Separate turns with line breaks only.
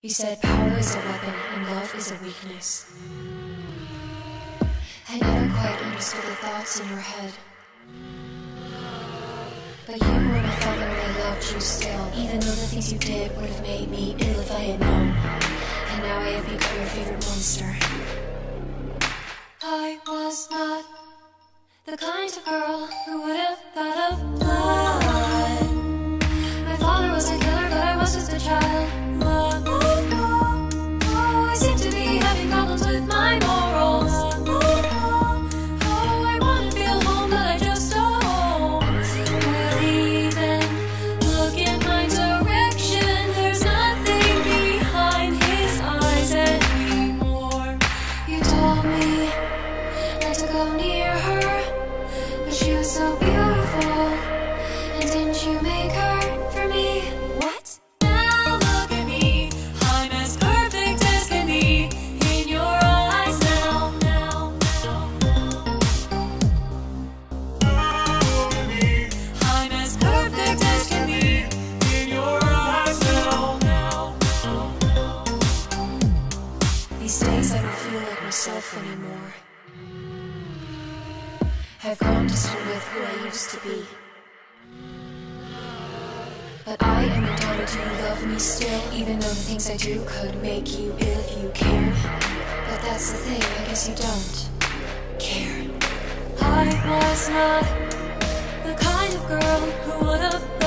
You said power is a weapon and love is a weakness. I never quite understood the thoughts in your head. But you were my father and I loved you still, even though the things you did would have made me ill if I had known. And now I have become your favorite monster. I was not the kind of girl who would have thought of go near her, but she was so beautiful. And didn't you make her for me? What? Now look at me, I'm as perfect as can be in your eyes now, now, I'm as perfect as can be in your eyes now, now. These days I don't feel like myself anymore. I've grown distant with who I used to be. But I am your daughter, do you love me still? Even though the things I do could make you ill if you care. But that's the thing, I guess you don't care. I was not the kind of girl who would have